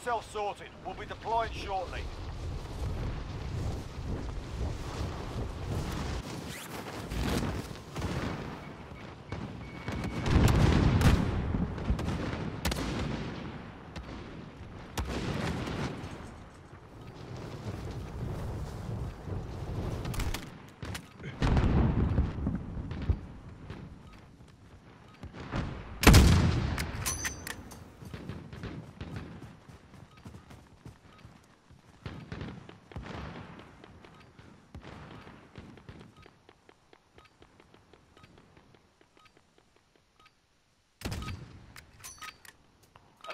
yourself sorted. We'll be deploying shortly.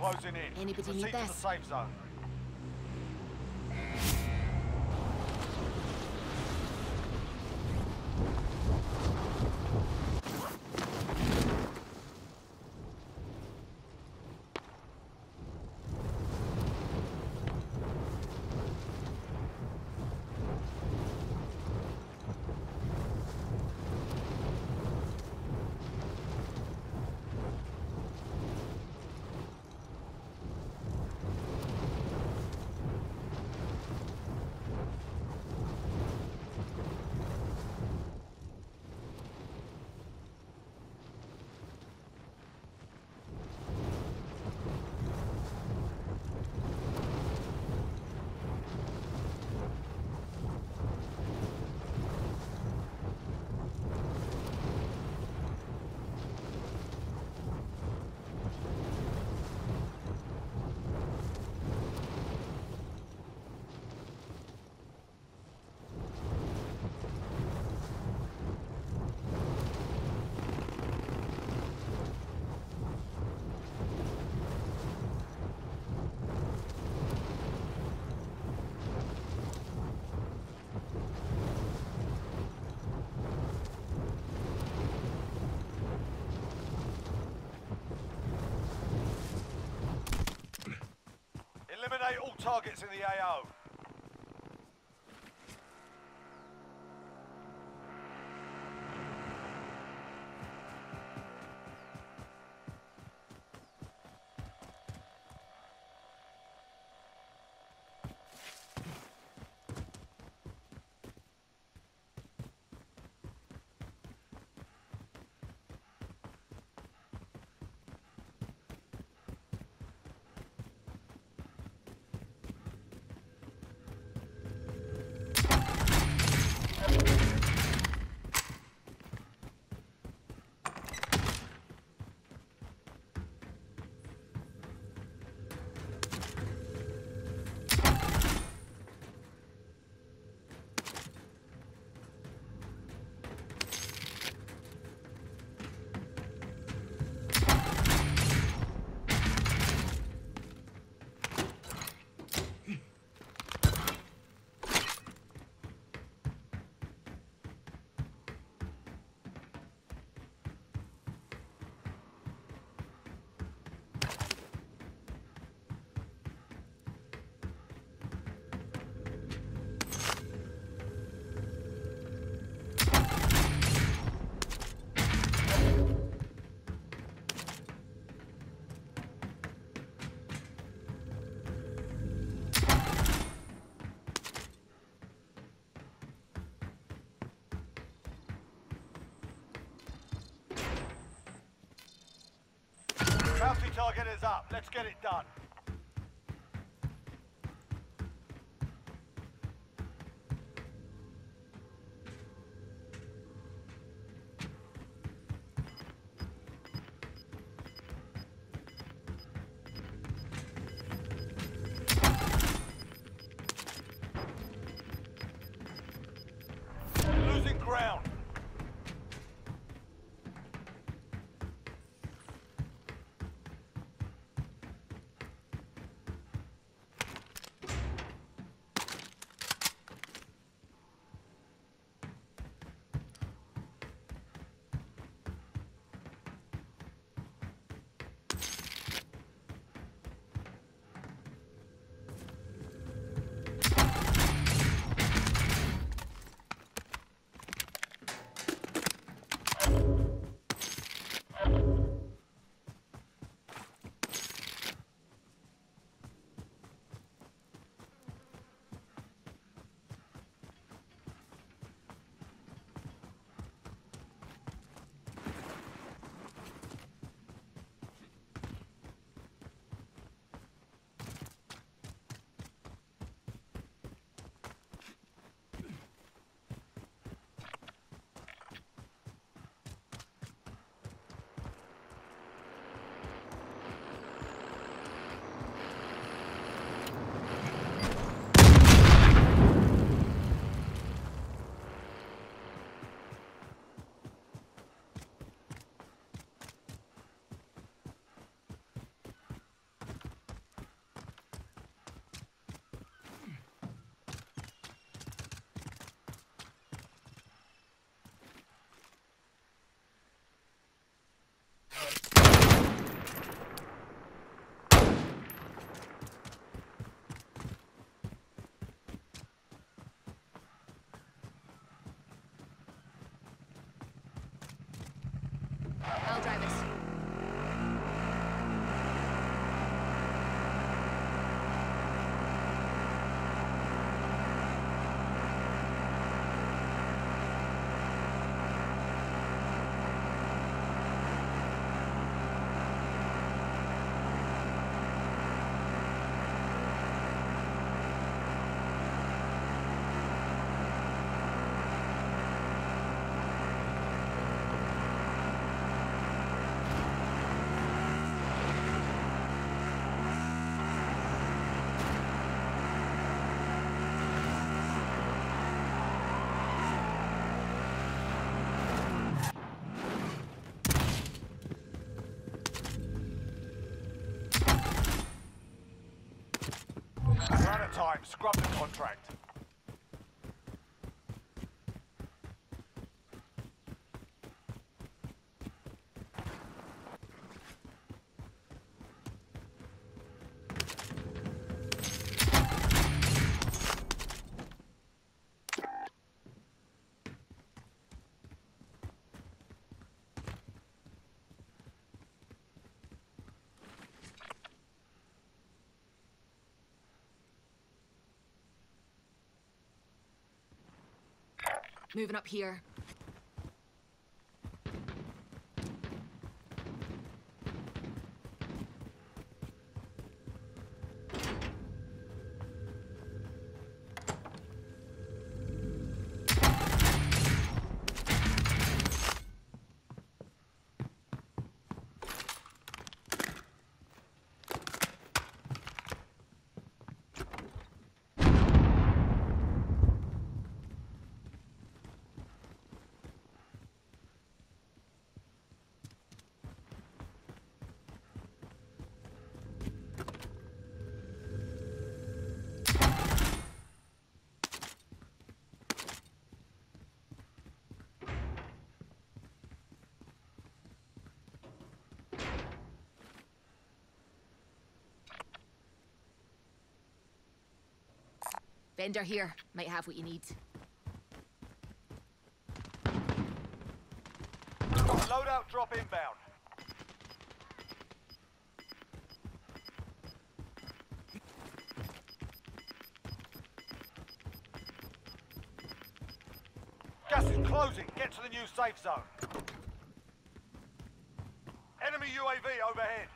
closing in. Anybody Proceed need to the safe zone. Eliminate all targets in the AO. Up. Let's get it done. Scrub the contract. Moving up here. Vendor here. Might have what you need. Loadout drop inbound. Gas is closing. Get to the new safe zone. Enemy UAV overhead.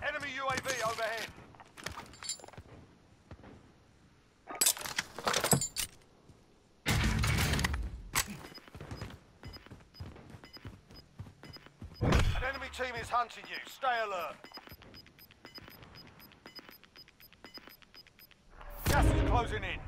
Enemy UAV overhead. An enemy team is hunting you. Stay alert. Gas is closing in.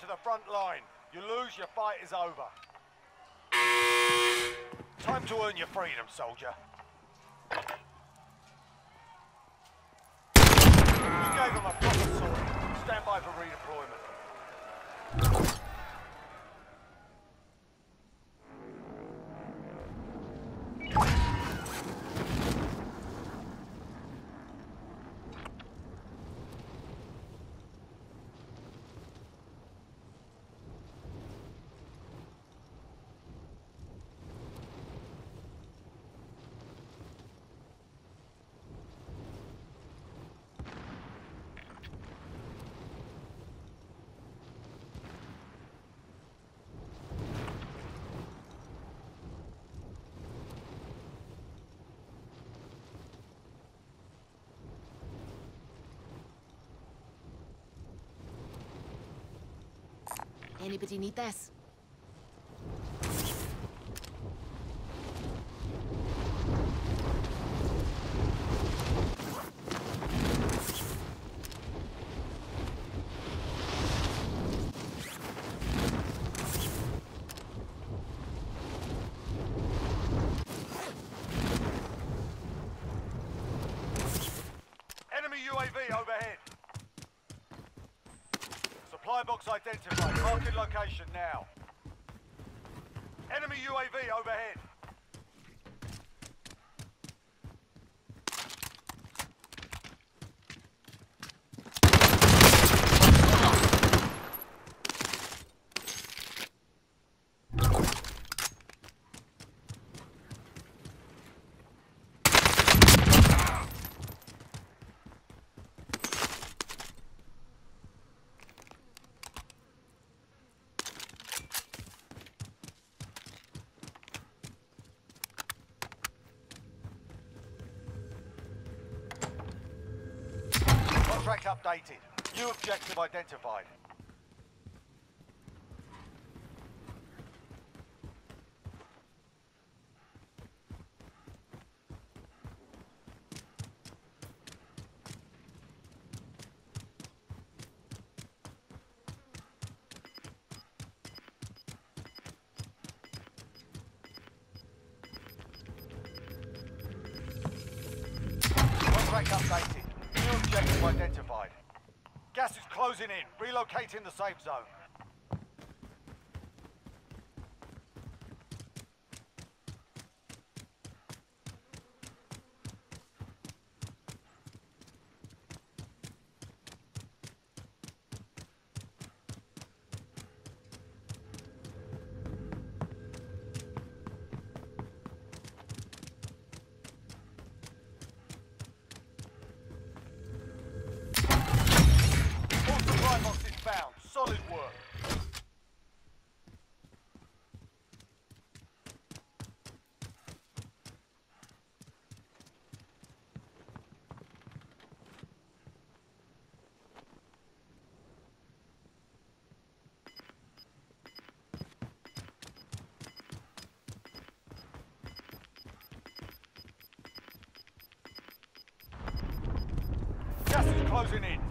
To the front line. You lose, your fight is over. Time to earn your freedom, soldier. You gave him a proper sword. Stand by for redeployment. Anybody need this? Enemy UAV over. Supply box identified. Marking location now. Enemy UAV overhead. Contract updated. New objective identified. Relocating the safe zone. Is closing in.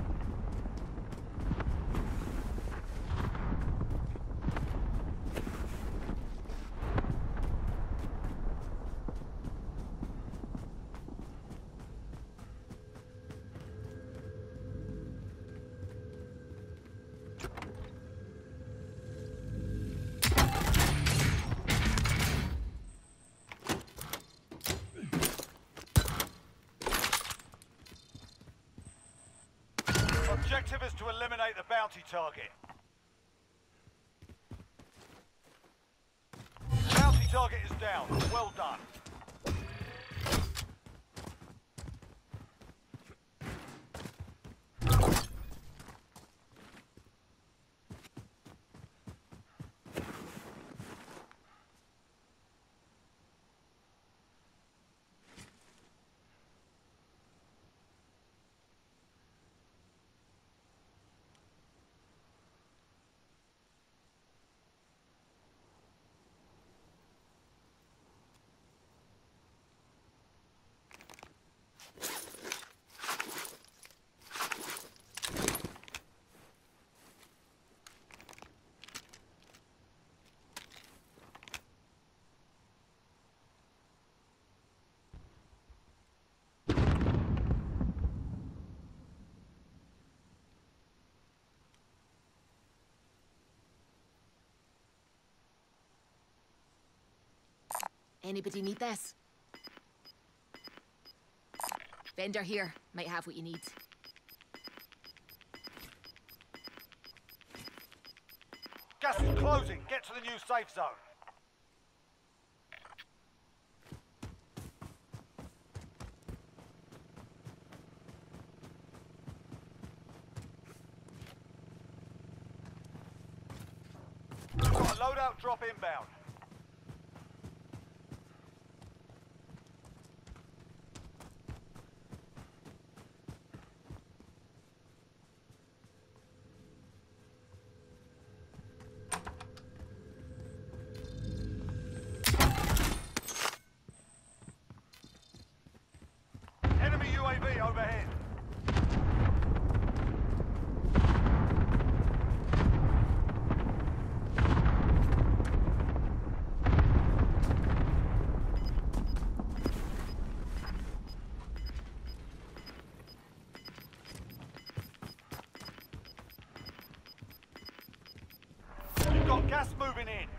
Objective is to eliminate the bounty target. Bounty target is down. Well done. Anybody need this? Vendor here. Might have what you need. Gas is closing. Get to the new safe zone. Loadout drop inbound. Got gas moving in.